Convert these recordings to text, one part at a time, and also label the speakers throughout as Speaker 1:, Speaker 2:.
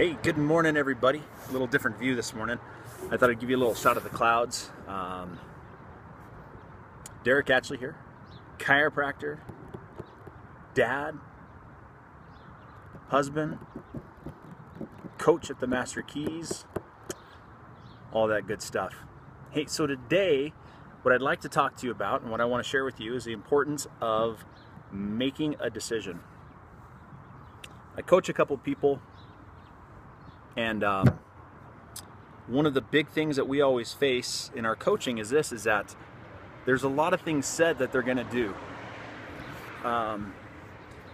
Speaker 1: Hey, good morning, everybody. A little different view this morning. I thought I'd give you a little shot of the clouds. Um, Derek Atchley here, chiropractor, dad, husband, coach at the Master Keys, all that good stuff. Hey, so today, what I'd like to talk to you about and what I want to share with you is the importance of making a decision. I coach a couple people, and um, one of the big things that we always face in our coaching is this: is that there's a lot of things said that they're going to do. Um,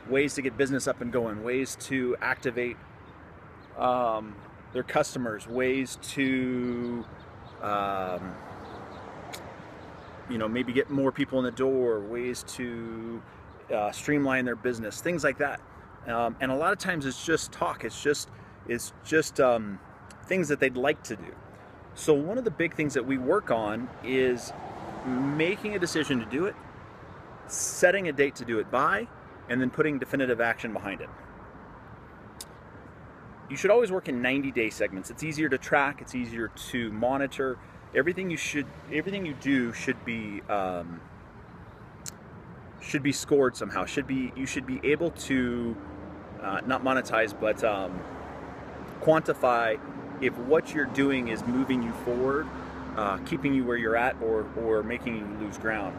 Speaker 1: ways to get business up and going, ways to activate um, their customers, ways to um, you know maybe get more people in the door, ways to uh, streamline their business, things like that. Um, and a lot of times it's just talk. It's just it's just um, things that they'd like to do. So one of the big things that we work on is making a decision to do it, setting a date to do it by, and then putting definitive action behind it. You should always work in 90 day segments. It's easier to track, it's easier to monitor. Everything you should, everything you do should be um, should be scored somehow. Should be you should be able to uh, not monetize, but um, quantify if what you're doing is moving you forward, uh, keeping you where you're at, or or making you lose ground.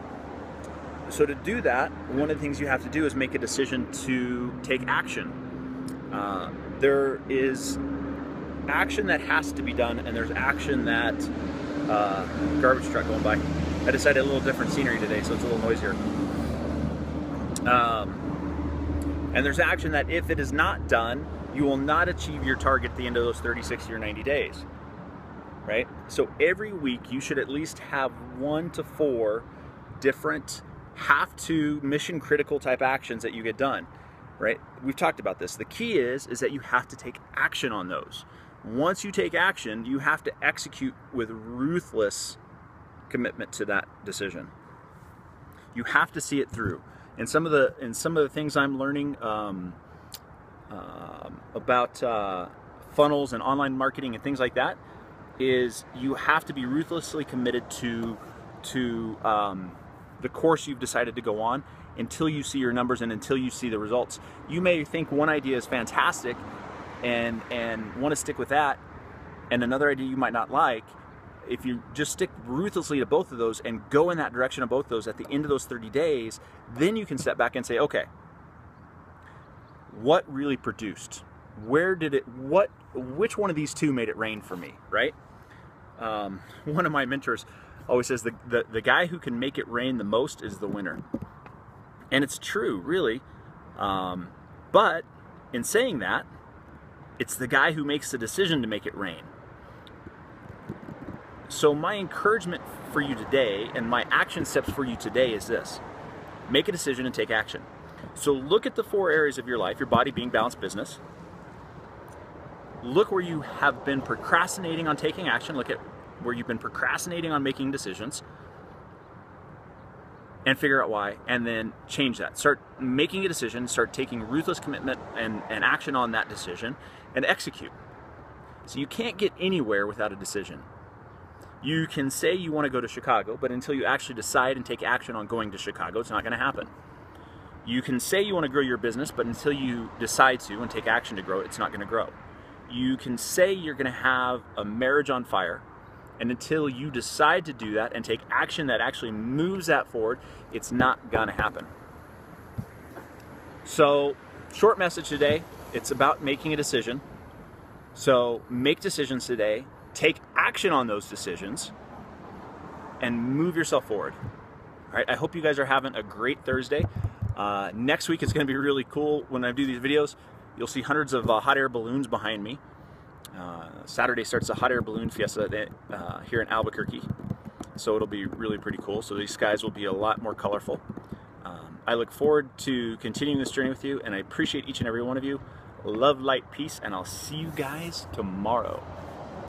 Speaker 1: So to do that, one of the things you have to do is make a decision to take action. Uh, there is action that has to be done, and there's action that uh, garbage truck going by. I decided a little different scenery today, so it's a little noisier. Um, and there's action that if it is not done, you will not achieve your target at the end of those 30, 60, or 90 days. Right? So every week you should at least have one to four different have to mission critical type actions that you get done. Right? We've talked about this. The key is is that you have to take action on those. Once you take action, you have to execute with ruthless commitment to that decision. You have to see it through. And some of the and some of the things I'm learning um, uh, about uh, funnels and online marketing and things like that is you have to be ruthlessly committed to to um, the course you've decided to go on until you see your numbers and until you see the results. You may think one idea is fantastic and and want to stick with that, and another idea you might not like. If you just stick ruthlessly to both of those and go in that direction of both those at the end of those 30 days, then you can step back and say, okay, what really produced? Where did it, what, which one of these two made it rain for me, right? Um, one of my mentors always says the, the, the guy who can make it rain the most is the winner. And it's true, really. Um, but in saying that, it's the guy who makes the decision to make it rain. So, my encouragement for you today and my action steps for you today is this make a decision and take action. So look at the four areas of your life, your body, being, balanced business. Look where you have been procrastinating on taking action. Look at where you've been procrastinating on making decisions and figure out why and then change that. Start making a decision, start taking ruthless commitment and, and action on that decision and execute. So you can't get anywhere without a decision. You can say you want to go to Chicago, but until you actually decide and take action on going to Chicago, it's not going to happen. You can say you want to grow your business, but until you decide to and take action to grow it, it's not going to grow. You can say you're going to have a marriage on fire, and until you decide to do that and take action that actually moves that forward, it's not going to happen. So, short message today it's about making a decision. So, make decisions today, take action on those decisions, and move yourself forward. All right, I hope you guys are having a great Thursday. Uh, next week it's going to be really cool when I do these videos. You'll see hundreds of uh, hot air balloons behind me. Uh, Saturday starts a hot air balloon fiesta uh, here in Albuquerque. So it'll be really pretty cool. So these skies will be a lot more colorful. Um, I look forward to continuing this journey with you and I appreciate each and every one of you. Love, light, peace, and I'll see you guys tomorrow.